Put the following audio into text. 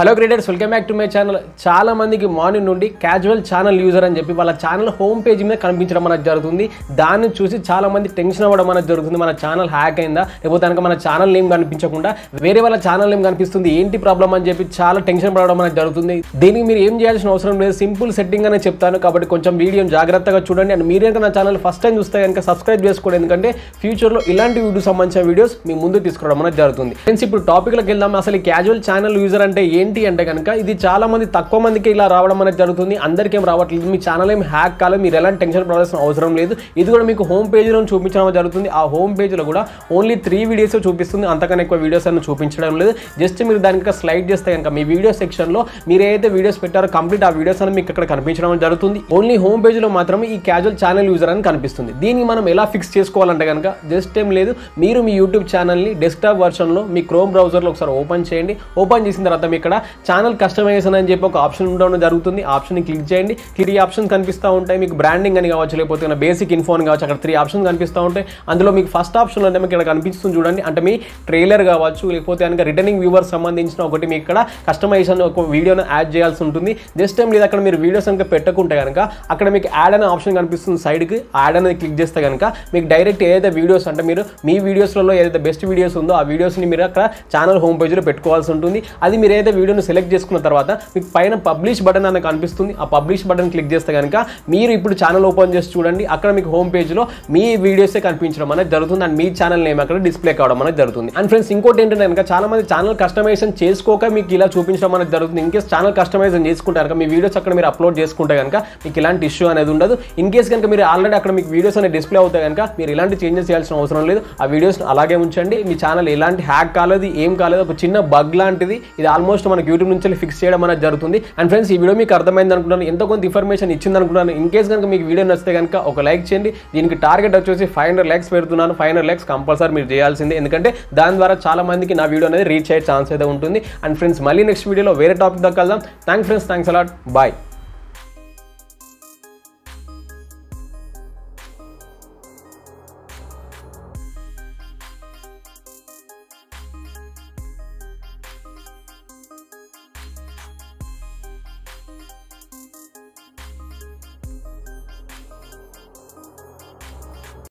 Hello creators welcome back to my channel. చాలా మందికి morning నుండి క్యాజువల్ ఛానల్ యూజర్ అని చెప్పి వాళ్ళ ఛానల్ హోమ్ పేజ్ మీద కనిపించడం అనేది జరుగుతుంది. దాన్ని చూసి చాలా మంది టెన్షన్ అవ్వడం అనేది జరుగుతుంది. మన ఛానల్ హ్యాక్ అయిందా? లేకపోతే కనుక మన ఛానల్ నేమ్ కనిపించకుండా వేరే వాళ్ళ ఛానల్ నేమ్ కనిపిస్తుంది. ఏంటి ప్రాబ్లం అని చెప్పి చాలా టెన్షన్ పడడం అనేది జరుగుతుంది. దీనికి మీరు ఏం చేయాల్సిన అవసరం లేదు. సింపుల్ సెట్టింగ్ అనే చెప్తాను. కాబట్టి కొంచెం వీడియోని జాగ్రత్తగా చూడండి. అండ్ మీరు కనుక నా ఛానల్ ఫస్ట్ టైం చూస్తే కనుక సబ్స్క్రైబ్ చేసుకోండి. ఎందుకంటే ఫ్యూచర్లో ఇలాంటి వీడియో సంబంధించిన వీడియోస్ మీ ముందు తీసుకురావడం అనేది జరుగుతుంది. ఫ్రెండ్స్ ఇప్పుడు టాపిక్లకు వెళ్దాం. అసలు క్యాజువల్ ఛానల్ యూజర్ అంటే ఏంటి? ఏంటి అంటే కనుక ఇది చాలా మంది తక్కువ మందికి ఇలా రావడం అనేది జరుగుతుంది. అందరికీ ఏం రావట్లేదు. మీ ఛానల్ ఏం హ్యాక్ కాలేదు. మీరు ఎలాంటి టెన్షన్ పడాల్సిన అవసరం లేదు. ఇది కూడా మీకు హోమ్ పేజ్లో చూపించడం జరుగుతుంది. ఆ హోమ్ పేజ్లో కూడా ఓన్లీ త్రీ వీడియోస్ చూపిస్తుంది. అంతకన్నా ఎక్కువ వీడియోస్ అని చూపించడం లేదు. జస్ట్ మీరు దానికి స్లైడ్ చేస్తే కనుక మీ వీడియో సెక్షన్లో మీరు ఏదైతే వీడియోస్ పెట్టారో కంప్లీట్ ఆ వీడియోస్ అని మీకు అక్కడ కనిపించడం జరుగుతుంది. ఓన్లీ హోమ్ పేజ్లో మాత్రం ఈ క్యాజువల్ ఛానల్ యూజర్ అని కనిపిస్తుంది. దీన్ని మనం ఎలా ఫిక్స్ చేసుకోవాలంటే కనుక జస్ట్ ఏం లేదు. మీరు మీ యూట్యూబ్ ఛానల్ని డెస్క్టాప్ వర్షన్లో మీ క్రోమ్ బ్రౌజర్లో ఒకసారి ఓపెన్ చేయండి. ఓపెన్ చేసిన తర్వాత మీ ఇక్కడ ఛానల్ కస్టమైజేషన్ అని చెప్పి ఒక ఆప్షన్ ఉండడం జరుగుతుంది. ఆప్షన్ క్లిక్ చేయండి. త్రీ ఆప్షన్స్ కనిపిస్తూ ఉంటాయి. మీకు బ్రాండింగ్ అని కావచ్చు లేకపోతే బేసిక్ ఇన్ఫో అని కావచ్చు అక్కడ త్రీ ఆప్షన్స్ కనిపిస్తూ ఉంటాయి. అందులో మీకు ఫస్ట్ ఆప్షన్ అంటే మీకు ఇక్కడ కనిపిస్తుంది చూడండి. అంటే మీ ట్రైలర్ కావచ్చు లేకపోతే కనుక రిటర్నింగ్ వ్యూవర్ సంబంధించిన ఒకటి మీకు ఇక్కడ కస్టమైజేషన్ ఒక వీడియోను యాడ్ చేయాల్సి ఉంటుంది. జస్ట్ టైం లేదు అక్కడ మీరు వీడియోస్ కనుక పెట్టకుంటే కనుక అక్కడ మీకు యాడ్ అనే ఆప్షన్ కనిపిస్తుంది సైడ్కి యాడ్ అనేది క్లిక్ చేస్తే కనుక మీకు డైరెక్ట్ ఏదైతే వీడియోస్ అంటే మీరు మీ వీడియోస్లలో ఏదైతే బెస్ట్ వీడియోస్ ఉందో ఆ వీడియోస్ని మీరు అక్కడ ఛానల్ హోమ్ పేజ్లో పెట్టుకోవాల్సి ఉంటుంది. అది మీరు ఏదైతే వీడియోని సెలెక్ట్ చేసుకున్న తర్వాత మీకు పైన పబ్లిష్ బటన్ అనేది కనిపిస్తుంది. ఆ పబ్లిష్ బటన్ క్లిక్ చేస్తే కనుక మీరు ఇప్పుడు ఛానల్ ఓపెన్ చేసి చూడండి. అక్కడ మీకు హోమ్ పేజ్లో మీ వీడియోసే కనిపించడం అనేది జరుగుతుంది. అండ్ మీ ఛానల్ నేమ్ అక్కడ డిస్ప్లే కావడం అనేది జరుగుతుంది. అండ్ ఫ్రెండ్స్ ఇంకోటి ఏంటంటే కనుక చాలా మంది ఛానల్ కస్టమైజేషన్ చేసుకోక మీకు ఇలా చూపించడం అనేది జరుగుతుంది. ఇన్ కేస్ ఛానల్ కస్టమైజేషన్ చేసుకుంటారు కనుక మీ వీడియోస్ అక్కడ మీరు అప్లోడ్ చేసుకుంటే కనుక మీకు ఇలాంటి ఇష్యూ అనేది ఉండదు. ఇన్ కేస్ కనుక మీరు ఆల్రెడీ అక్కడ మీకు వీడియోస్ అనేది డిస్ప్లే అవుతాయి కనుక మీరు ఇలాంటి చేంజెస్ చేయాల్సిన అవసరం లేదు. ఆ వీడియోస్ అలాగే ఉంచండి. మీ ఛానల్ ఎలాంటి హ్యాక్ కాలేదు ఏం కాలేదు ఒక చిన్న బగ్ లాంటిది. ఇది ఆల్మోస్ట్ మనకు యూట్యూబ్ నుంచి ఫిక్స్ చేయడం అనేది జరుగుతుంది. అండ్ ఫ్రెండ్స్ ఈ వీడియో మీకు అర్థమైంది అనుకుంటున్నాను. ఎంతో కొంత ఇన్ఫర్మేషన్ ఇచ్చింది అనుకున్నాను ఇన్ కేస్ కనుక మీకు వీడియో నచ్చితే కనుక ఒక లైక్ చేయండి. దీనికి టార్గెట్ వచ్చేసి ఫైవ్ హండ్రెడ్ లైక్స్ పెడుతున్నాను. ఫైవ్ హండ్రెడ్ లైక్స్ కంపల్సరీ మీరు చేయాల్సిందే. ఎందుకంటే దాని ద్వారా చాలా మందికి నా వీడియో అనేది రీచ్ అయ్యే ఛాన్స్ అయితే ఉంటుంది. అండ్ ఫ్రెండ్స్ మళ్ళీ నెక్స్ట్ వీడియోలో వేరే topic దక్కాల్దాం thank friends thanks a lot bye